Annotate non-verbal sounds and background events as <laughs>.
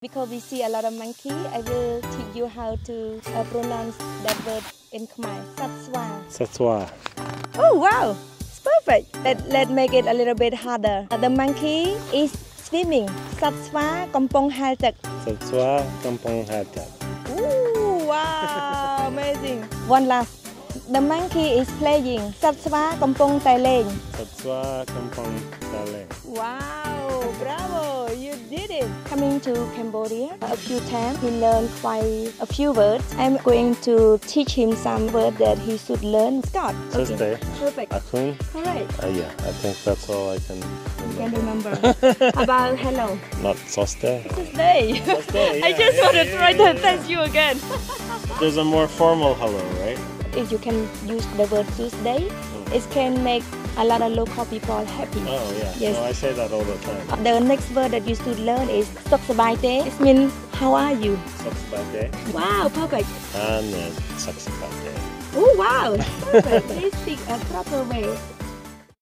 Because we see a lot of monkey, I will teach you how to uh, pronounce that word in Khmer. Satswa. Satswa. Oh wow, it's perfect. Let let make it a little bit harder. Uh, the monkey is swimming. Satswa kompong hal tak. Satswa kampong hatak. Ooh, wow, amazing. One last. The monkey is playing. Satswa kompong tai leng. Satswa kampong taleng. Coming to Cambodia a few times, he learned quite a few words. I'm going to teach him some words that he should learn. Scott. Saste. Perfect. Akun. Correct. Uh, yeah, I think that's all I can You can remember. remember. <laughs> About hello. Not Soste. Tuesday. Tuesday, I just yeah, want to try to yeah. test you again. <laughs> There's a more formal hello, right? if you can use the word Tuesday, it can make a lot of local people happy. Oh yeah. Yes. No, I say that all the time. The next word that you should learn is Sok Sabai Te. It means how are you? Sok Saksabate. Wow, perfect. And uh, Saksabate. Oh wow, <laughs> perfect. Please speak a proper way.